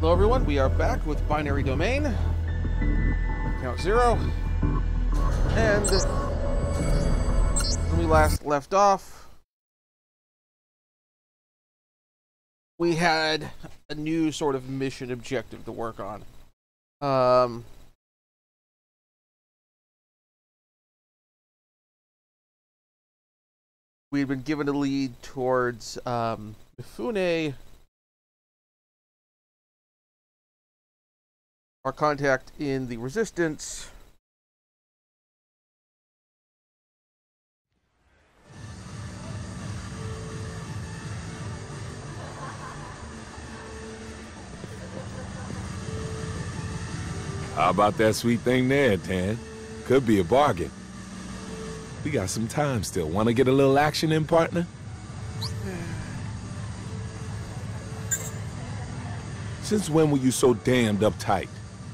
Hello, everyone. We are back with Binary Domain. Count zero. And when we last left off, we had a new sort of mission objective to work on. Um, we had been given a lead towards um, Mifune our contact in the resistance. How about that sweet thing there, Dan? Could be a bargain. We got some time still. Want to get a little action in, partner? Since when were you so damned uptight?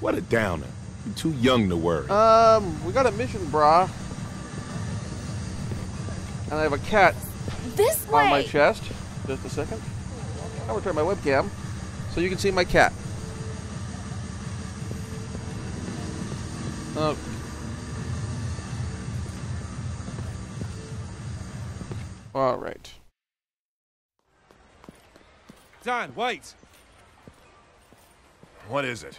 What a downer. You're too young to worry. Um, we got a mission, brah. And I have a cat This on my chest. Just a second. I'll gonna my webcam so you can see my cat. Oh. All right. Dan, wait! What is it?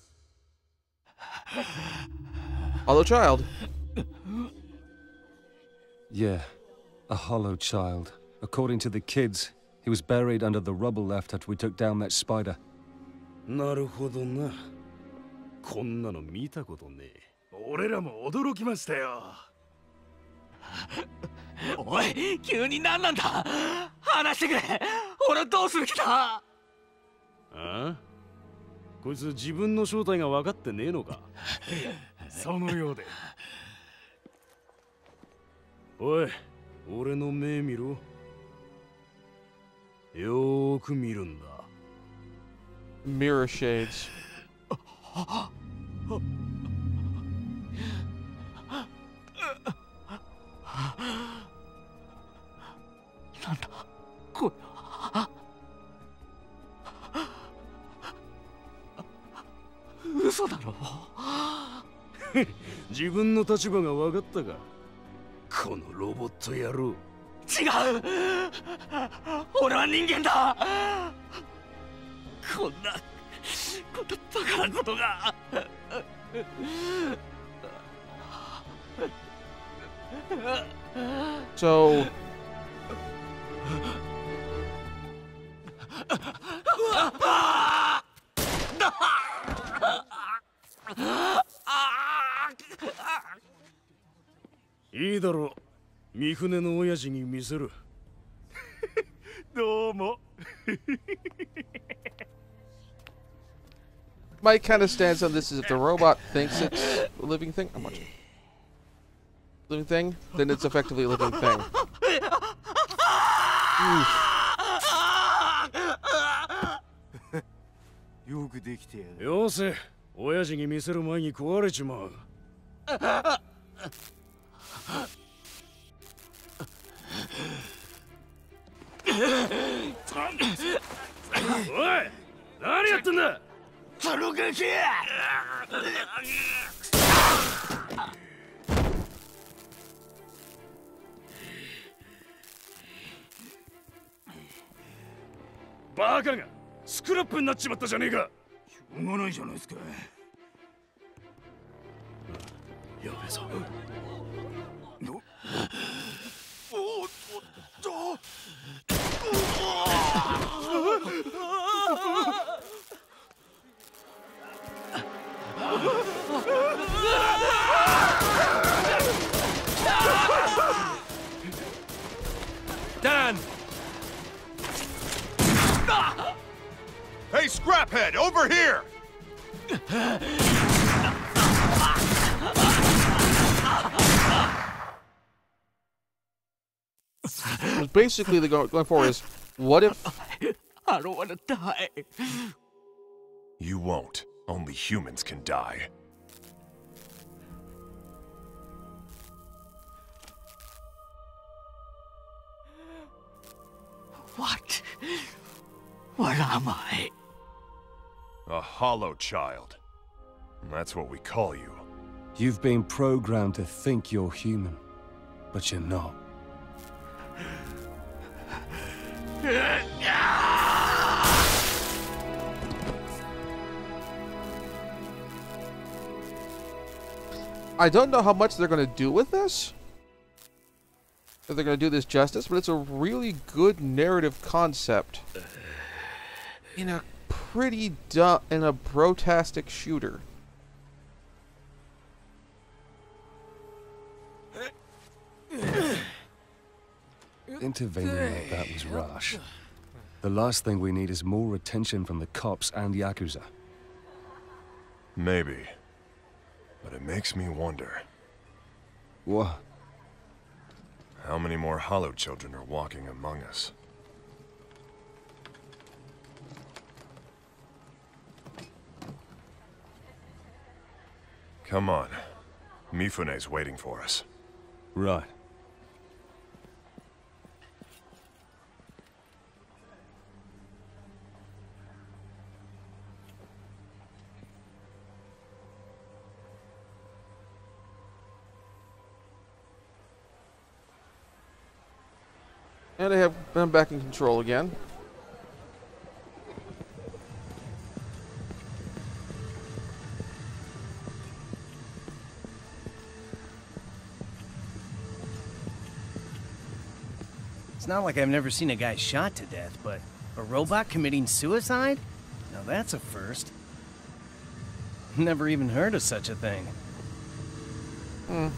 Hello, child. Yeah, a hollow child. According to the kids, he was buried under the rubble left after we took down that spider. なるほどなこんなの見たことねえ俺らも驚きましたよおい急に何なんだ話してくれ俺どうする気だああ こいつ自分の正体が分かってねえのか？そのようで。おい俺の目見ろ。よーく見るんだ。Mirror shades. なんだ？これは？嘘だろ？自分の立場が分かったか？このロボット野郎。違う。俺は人間だ。こんなこんなバカなことが。So, いいだろう三船の親父に見せるどうも my kind of stance on this is if the robot thinks it's a living thing, I'm watching. Living thing, then it's effectively a living thing. Oof. よくできてやるよせ親父に見せる前に壊れちまうおい何やってんだ？そのガキバカがスクラップになっちまったじゃねえか。しょうがないじゃないですか。やべえぞおっと Hey, Scraphead, over here! Basically, the go going forward is, what if I don't want to die. You won't. Only humans can die. What? What am I? A hollow child. That's what we call you. You've been programmed to think you're human, but you're not. I don't know how much they're going to do with this. If they're going to do this justice, but it's a really good narrative concept. In a pretty dumb, in a brotastic shooter. Intervening like that was rash. The last thing we need is more attention from the cops and Yakuza. Maybe. But it makes me wonder, What? how many more hollow children are walking among us? Come on. Mifune's waiting for us. Right. And I have been back in control again. It's not like I've never seen a guy shot to death, but a robot committing suicide? Now that's a first. Never even heard of such a thing. Wow,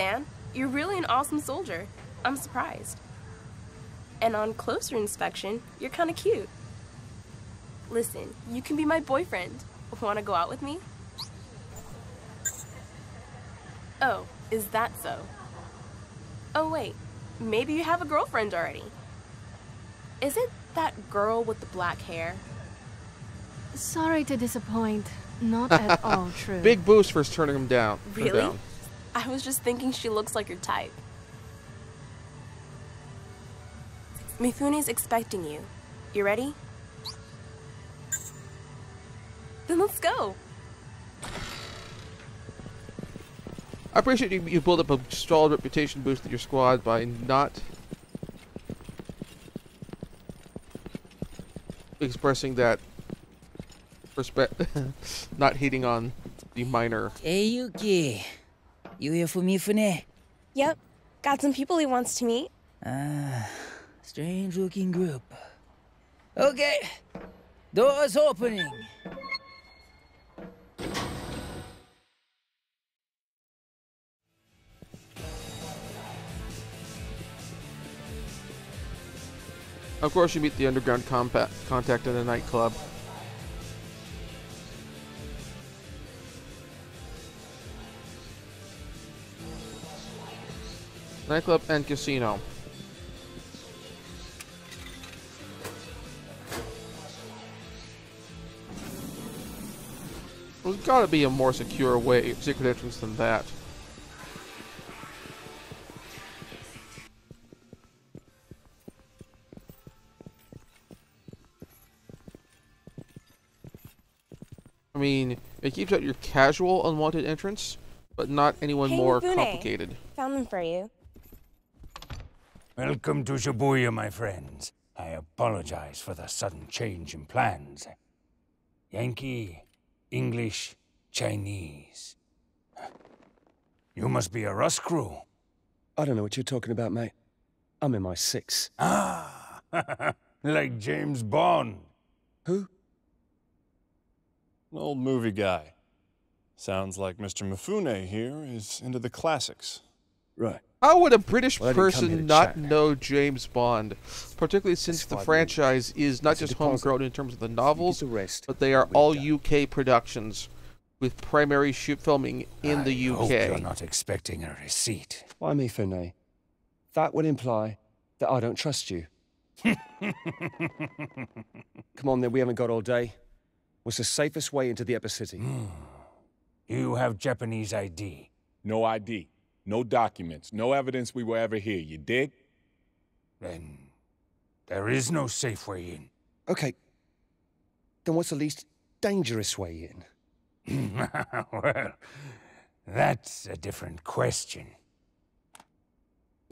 Dan, you're really an awesome soldier. I'm surprised. And on closer inspection, you're kind of cute. Listen, you can be my boyfriend. Want to go out with me? Oh, is that so? Oh, wait. Maybe you have a girlfriend already. Is it that girl with the black hair? Sorry to disappoint. Not at all true. Big boost for turning him down. her Really? down. I was just thinking she looks like your type. Mifune's expecting you. You ready? Then let's go. I appreciate you, you build up a solid reputation boost in your squad by not expressing that respect, not hating on the minor. Hey, Yuki. You here for me, Mifune? Yep. Got some people he wants to meet. Ah, strange looking group. Okay, doors opening. Of course, you meet the underground compa- contact in a nightclub. Nightclub and casino. There's gotta be a more secure way, secret entrance than that. I mean, it keeps out your casual unwanted entrance, but not anyone Hey, more Mifune. complicated. Found them for you. Welcome to Shibuya, my friends. I apologize for the sudden change in plans. Yankee, English, Chinese. You must be a Rust crew. I don't know what you're talking about, mate. I'm in my six. Ah, like James Bond. Who? An old movie guy. Sounds like Mr. Mifune here is into the classics. Right. How would a British Well, I didn't come here person not chat. know James Bond? Particularly since the five franchise is not That's just homegrown in terms of the novels, but they are all done. UK productions with primary shoot filming in the I hope you're not expecting a receipt. Why Mifune? That would imply that I don't trust you. Come on, then. We haven't got all day. What's the safest way into the Epicity? Hmm. You have Japanese ID. No ID, no documents, no evidence we were ever here, you dig? Then there is no safe way in. Okay. Then what's the least dangerous way in? well, that's a different question.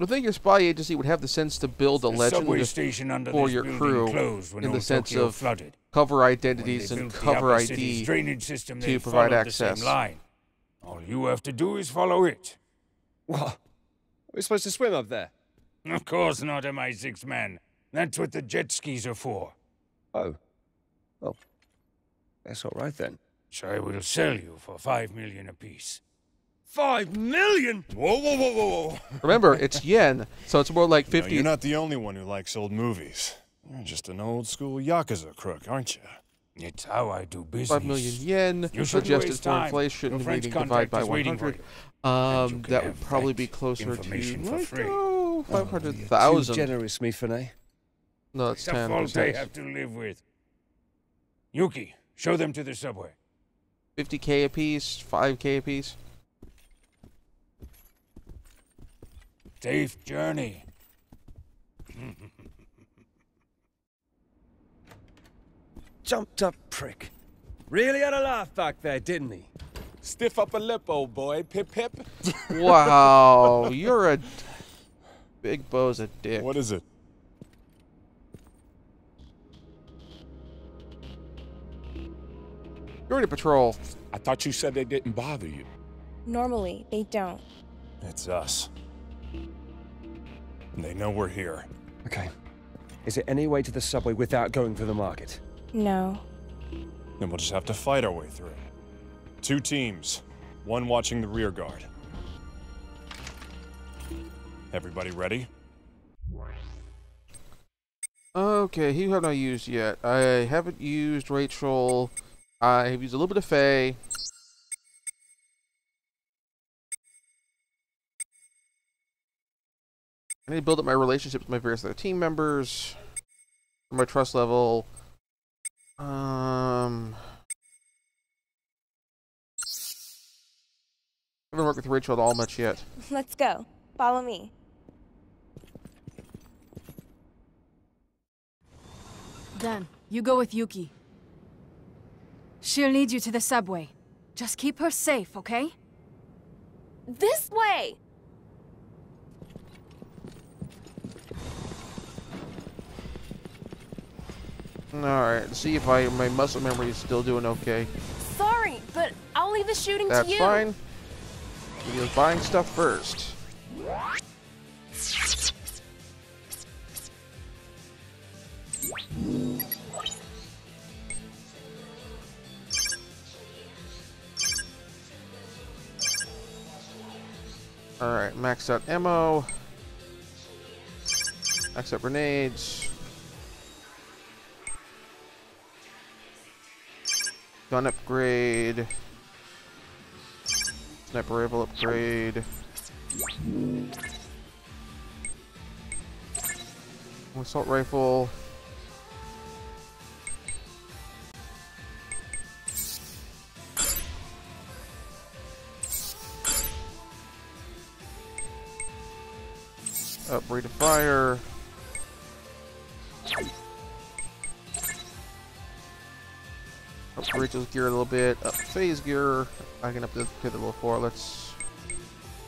I think your spy agency would have the sense to build a The legend subway station under for your crew when in the sense Tokyo of flooded. cover identities and cover upper city's ID drainage system, they to provide followed the same access. line. All you have to do is follow it. What? Are We're supposed to swim up there? Of course not, MI6 man. That's what the jet skis are for. Oh. Oh. That's all right then. So I will sell you for five million apiece. Five million? Whoa, whoa, whoa, whoa, whoa. Remember, it's yen, so it's more like You know, 50. you're not the only one who likes old movies. You're just an old school Yakuza crook, aren't you? It's how I do business. 5 million yen, You waste for time. inflation, Your meaning divide by is waiting for 100. Um, that would probably be closer to like, oh, Too 500,000. generous, Mifune. No, it's It's a 10. fault I percent. have to live with. Yuki, show them to the subway. 50k a piece, 5k a piece. Safe journey. Jumped up prick. Really had a laugh back there, didn't he? Stiff upper lip, old boy. Pip pip. Wow, you're a big Bo's a dick. What is it? You're in patrol. I thought you said they didn't bother you. Normally, they don't. It's us. They know we're here. Okay. Is there any way to the subway without going through the market? No. Then we'll just have to fight our way through. Two teams, one watching the rear guard. Everybody ready? Okay, who have I used yet? I haven't used Rachel. I have used a little bit of Faye. I need to build up my relationship with my various other team members. My trust level. Um. I haven't worked with Rachel at all much yet. Let's go. Follow me. Dan, you go with Yuki. She'll lead you to the subway. Just keep her safe, okay? This way! Alright, see if I my muscle memory is still doing okay. Sorry, but I'll leave the shooting That's to you. That's fine. We're buying stuff first. Alright, max out ammo. Max out grenades. Gun upgrade. Sniper rifle upgrade. Assault rifle. Upgrade of fire. Rachel's gear a little bit. Up Faye's gear. I can up the to the level four. Let's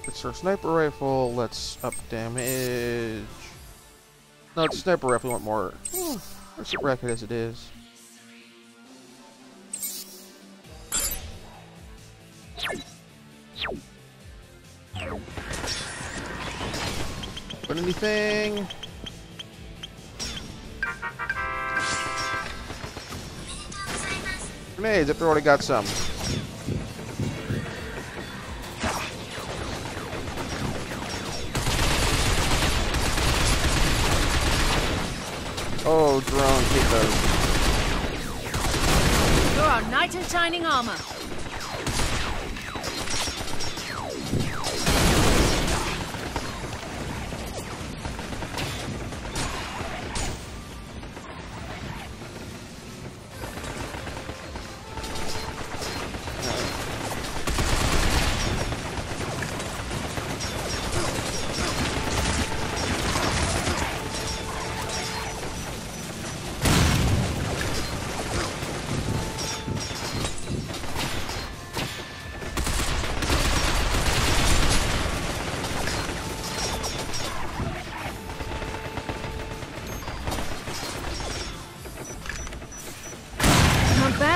let's our sniper rifle. Let's up damage. No, it's sniper rifle. We want more. Let's it as it is. Put anything? grenades if they've already got some? Oh, drone, keep those. You're our knight in shining armor.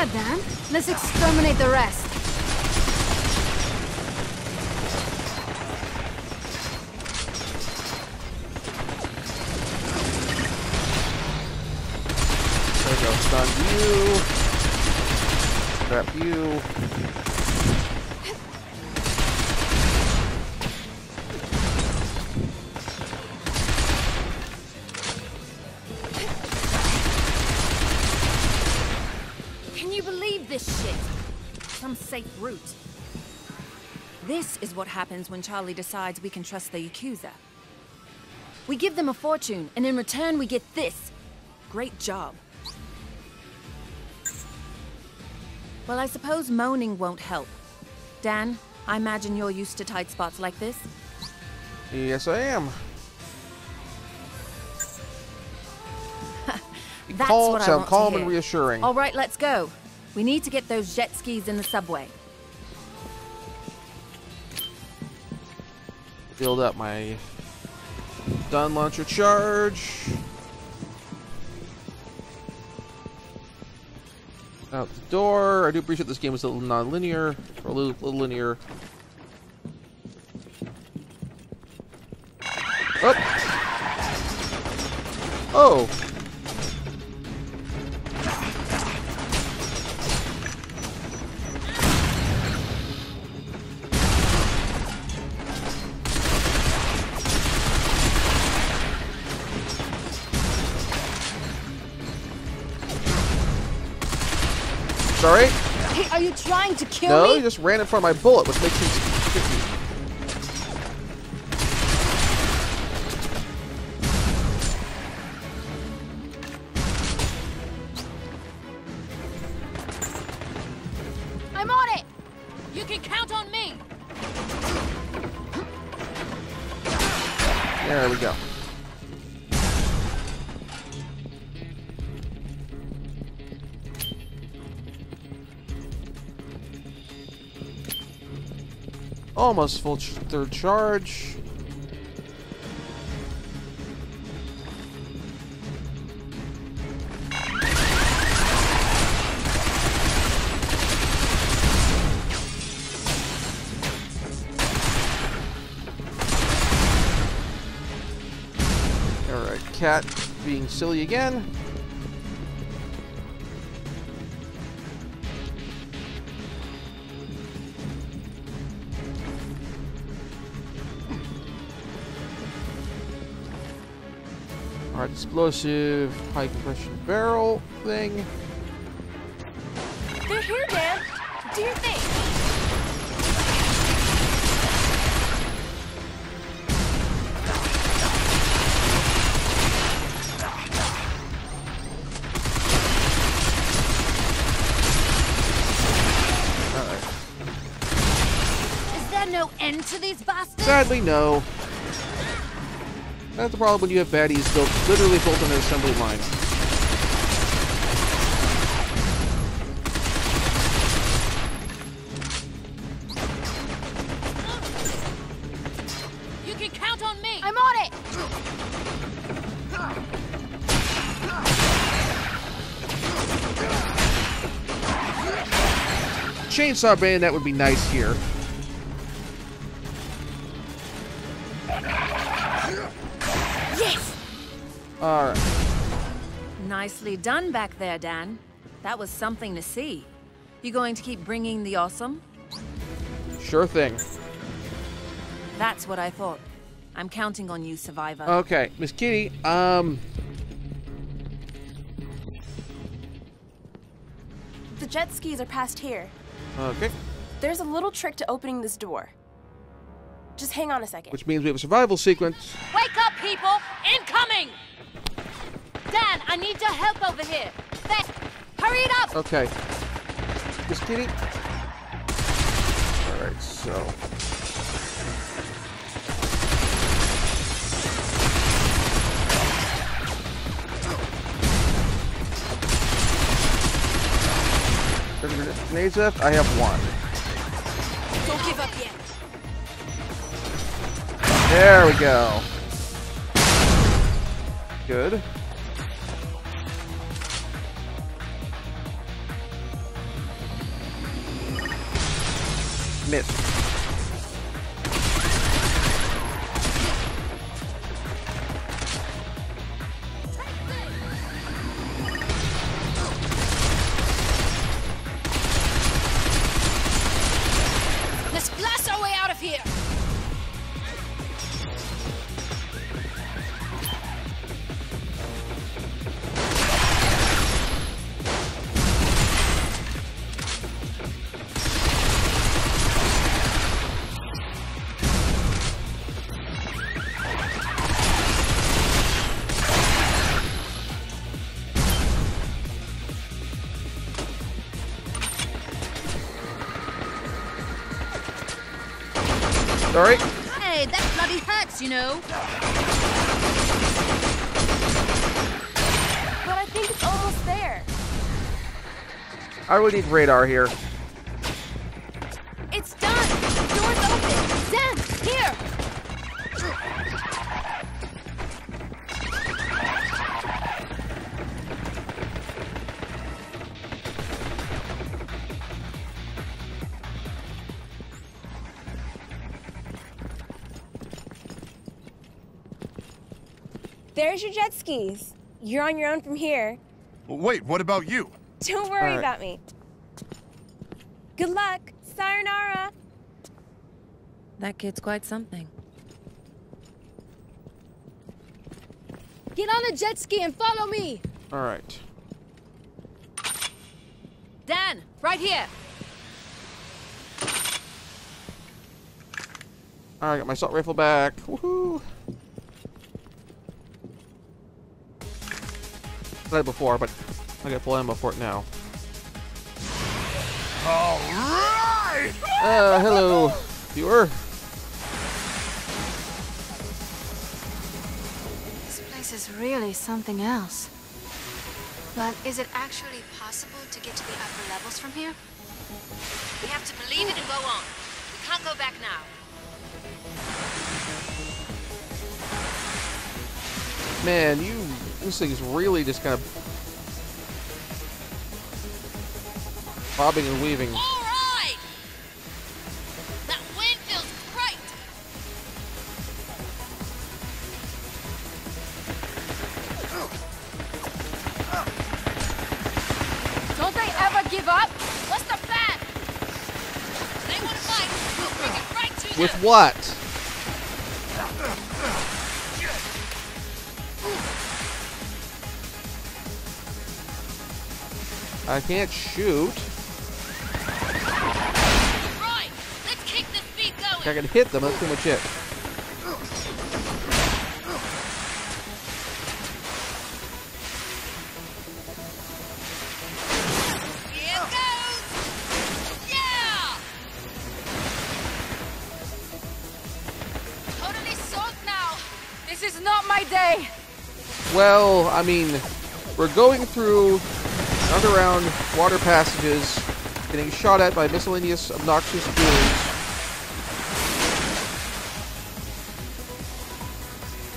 Bad, Dan. Let's exterminate the rest. There we go. Stun you. Trap you. Happens when Charlie decides we can trust the Yakuza. We give them a fortune, and in return we get this. Great job. Well, I suppose moaning won't help. Dan, I imagine you're used to tight spots like this? Yes, I am. That's calm, what I sound want calm to and reassuring. All right, let's go. We need to get those jet skis in the subway. Build up my stun launcher charge. Out the door. I do appreciate this game is a little non-linear, or a little, little linear. Oh. Oh. Kill No, me? you just ran in front of my bullet, which makes things tricky. I'm on it! You can count on me! There we go. Almost full ch third charge. Alright, cat being silly again. Alright, explosive high compression barrel thing. They're here, Dan. Do your thing. Alright. Is there no end to these bastards? Sadly, no. That's the problem when you have baddies built literally built on an assembly line. You can count on me! I'm on it! Chainsaw bayonet would be nice here. Yes! Alright. Nicely done back there, Dan. That was something to see. You going to keep bringing the awesome? Sure thing. That's what I thought. I'm counting on you, Survivor. Okay, Miss Kitty, um... The jet skis are past here. Okay. There's a little trick to opening this door. Just hang on a second. Which means we have a survival sequence. Wake up! People! Incoming! Dan, I need your help over here. Then, hurry it up! Okay. Just kidding. Alright, so. Grenades left? I have one. Don't give up yet. There we go. Good. Miss. Sorry. Hey, that bloody hurts, you know. But I think it's almost there. I really need radar here. There's your jet skis. You're on your own from here. Wait, what about you? Don't worry Alright. about me. Good luck. Sayonara. That kid's quite something. Get on a jet ski and follow me! Alright. Dan, right here. Alright, got my assault rifle back. Woohoo! I had it before, but I got full ammo for it now. Alright! Uh, hello, viewer. This place is really something else. But is it actually possible to get to the upper levels from here? We have to believe it and go on. We can't go back now. Man, you. This thing is really just kind of. bobbing and weaving. All right! That wind feels great! Don't they ever give up? What's the plan? They want to fight. We'll bring it right to With what? I can't shoot. Right! Let's kick this beat going! I can hit them, that's pretty much it. Here goes! Yeah! Totally soaked now! This is not my day! Well, I mean, we're going through underground water passages, getting shot at by miscellaneous obnoxious goons.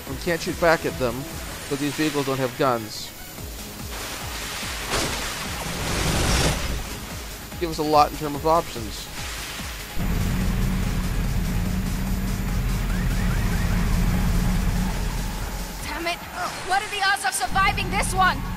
We can't shoot back at them, but these vehicles don't have guns. Give us a lot in terms of options. Damn it! What are the odds of surviving this one?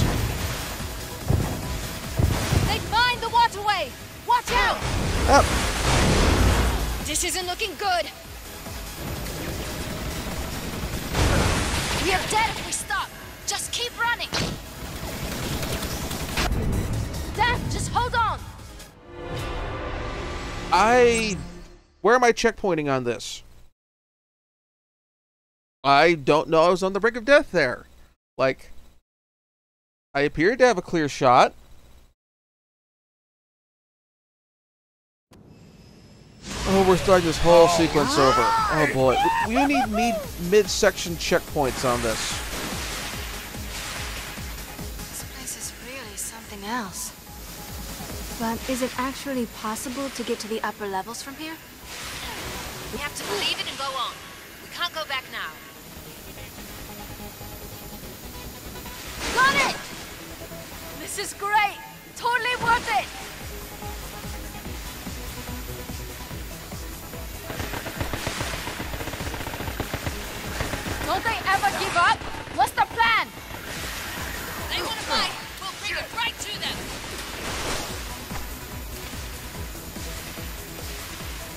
looking good. We are dead if we stop. Just keep running. Dan, just hold on. I... Where am I checkpointing on this? I don't know I was on the brink of death there. Like, I appeared to have a clear shot. Oh, we're starting this whole oh, sequence over. Oh boy. We, we need, need mid-section checkpoints on this. This place is really something else. But is it actually possible to get to the upper levels from here? We have to believe it and go on. We can't go back now. Got it! This is great! Totally worth it! Don't they ever give up? What's the plan? They want to fight. We'll bring it right to them.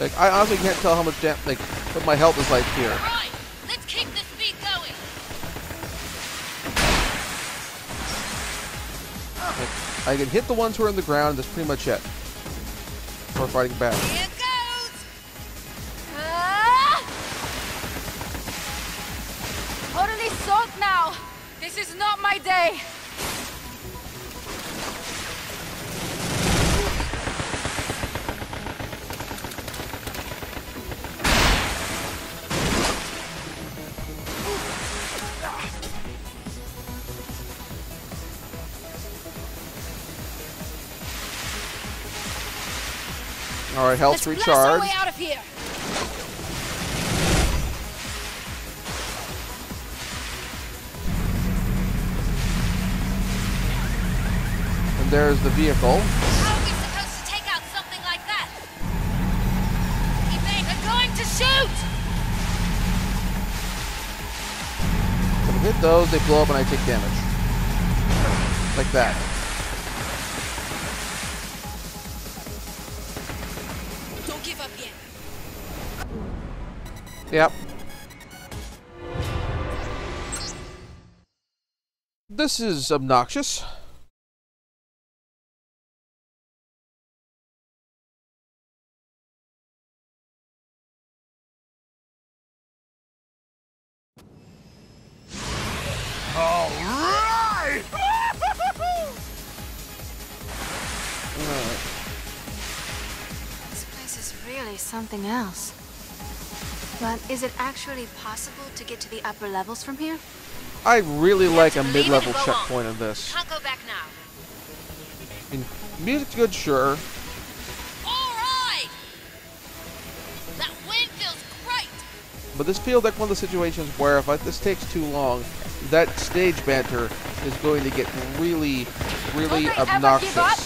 Like, I honestly can't tell how much damn, like, what my health is like here. Right. Let's keep this beat going. Like, I can hit the ones who are in the ground, that's pretty much it. We're fighting back. This is not my day. Alright, health's Let's blast there's the vehicle. How are we supposed to take out something like that? Evade. They're going to shoot. When I hit those, they blow up and I take damage. Like that. Don't give up yet. Yep. This is obnoxious. Something else. But is it actually possible to get to the upper levels from here? I really like a believe it and mid-level on. checkpoint in this. Can't go back now. I mean, music's good, sure. All right. That wind feels great. But this feels like one of the situations where if I, this takes too long, that stage banter is going to get really, really Don't they ever give up? obnoxious.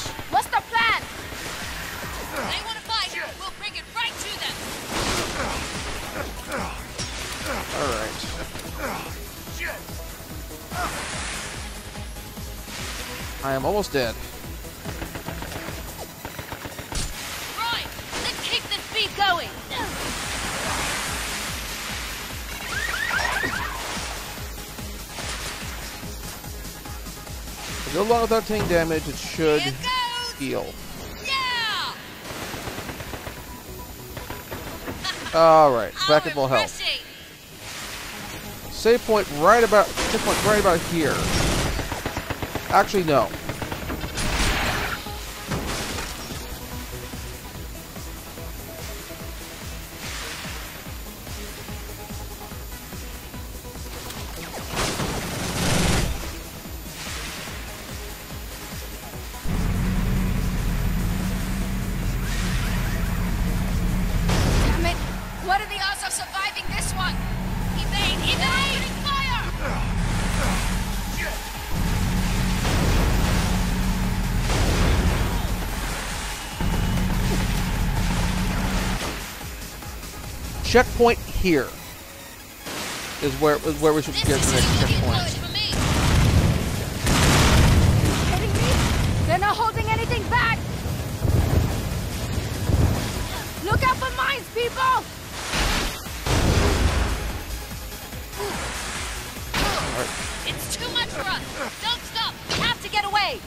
Am almost dead. Right. Let's keep this beat going. No longer without taking damage, it should heal. Yeah. Alright, back at full health. Save point right about save point right about here. Actually no. checkpoint here is where is where we should this get the next checkpoint. They're not holding anything back. Look out for mines, people! It's too much for us. Don't stop. We have to get away.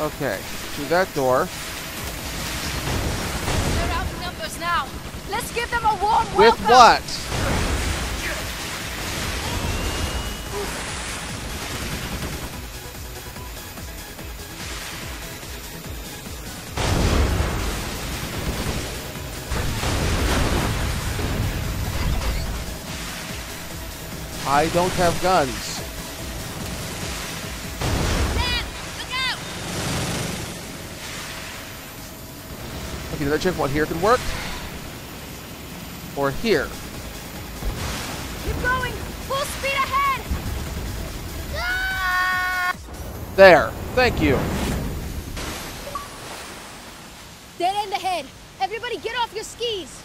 Okay, to that door. Let's give them a warm With welcome. what? I don't have guns. Dan, look out! Okay, another checkpoint here can work. Or here. Keep going. Full speed ahead. Ah! There. Thank you. Dead end ahead. Everybody get off your skis.